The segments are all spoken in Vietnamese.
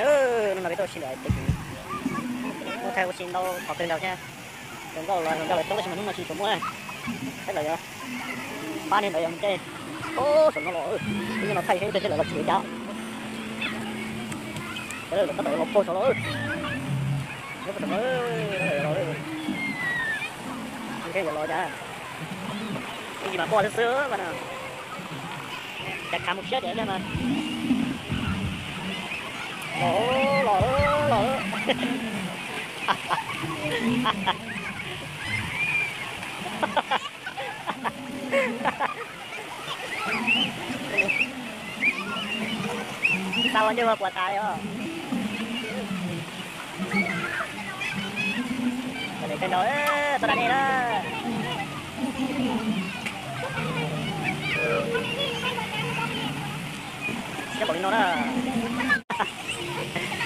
nữa nó nói tôi xin lại tôi nó theo xin đâu học tiền đâu nha đừng có là đâu là tôi xin nó chỉ số mua thế là ba 年 rồi ông chơi ô sừng nó lỗi nhưng mà thay thế tôi sẽ là lập chửi cháu thế là nó đợi lột cô số lỗi nó phải nói lỗi cái gì lỗi cha cái gì mà qua sữa mà nào chặt cả một chết để cho mà lỗ lỗ lỗ sao anh chưa mà quả tài không để cái nói tôi đó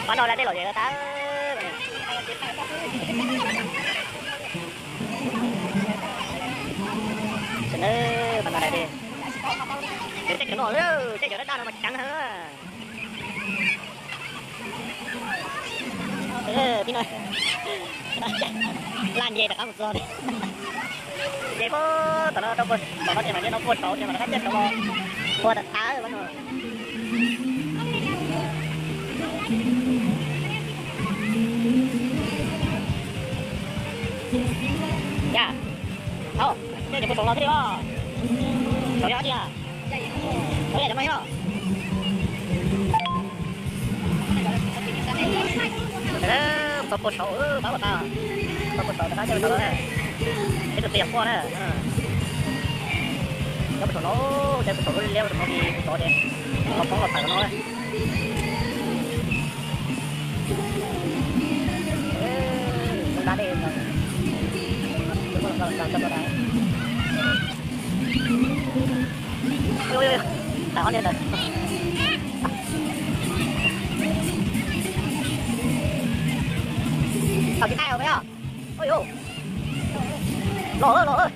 đi đó cái bọn nó đó bắt đây là gì ta xin ơi bắt đầu là đi để chạy nó nữa chạy nó đau mà chẳng hơn ừ tí nói lan về được có một giờ đi vậy bố tao nó đâu có tao nó chỉ mà nó có sổ chỉ mà nó hết chết đâu mua đặt tháo rồi, bắt đầu. Đây là cái sổ nó thế đó sổ nó đi à sổ này là mấy đó đó có một sổ báo của tao có một sổ tao chơi sổ đó này cái được tiền qua đấy có một sổ nó chơi sổ leo được một cái sổ đấy không có một phải nó đấy đá đi rồi đúng rồi rồi rồi rồi ôi ôi tao lên rồi tao chỉ tay rồi mấy à ôi ôi lỗ ơi lỗ ơi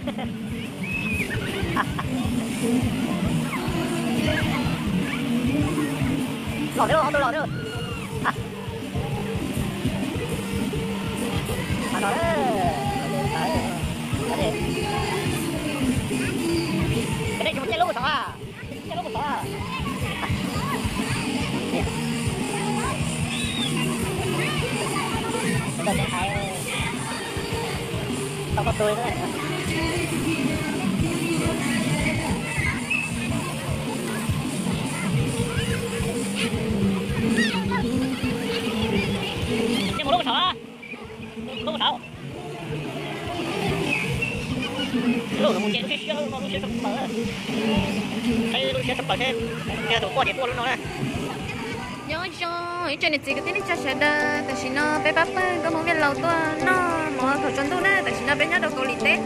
lỗ nữa không tôi lỗ nữa à không có tươi nữa nhưng một lúc của cháu. À lúc của lúc một cái cái nó sẽ sập bờ cái nó sẽ sập bờ thêm cái đồ qua để qua nó này. Nhớ cho ý trên này chỉ cái tiếng cha sẽ đa tại vì nó bé bắp có muốn biết lâu tôi, nó mà thổi chân tôi nè tại vì nó bé nhớ đâu có lý tết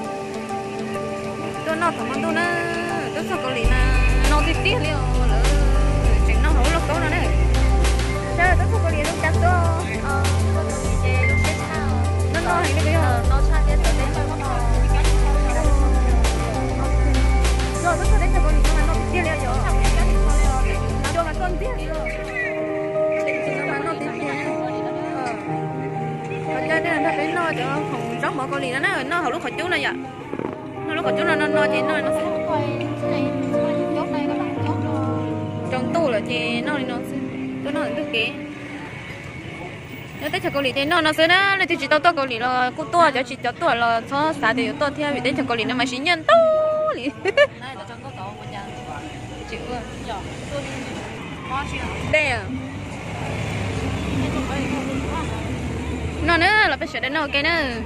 tôi nó thổi món tôi nè tôi sợ có lý nè nó thì tiếc liệu. Nó là không rất bỏ con liền nó nó nó hồi lúc hồi chú này vậy. Nó lúc hồi chú nó nó nó chỉ nó nó sẽ trong tủ là chị, nó nó tôi nó tức kỹ nếu tới cho con thì nó nó sẽ nó nó chỉ tao tao con lì là cô tua cho chị cho tua là cho xã thì tua theo vì đến cho con lì nó mà chỉ nhân tu lì chịu đây à nó nữa là phải sửa đến nó cái nữa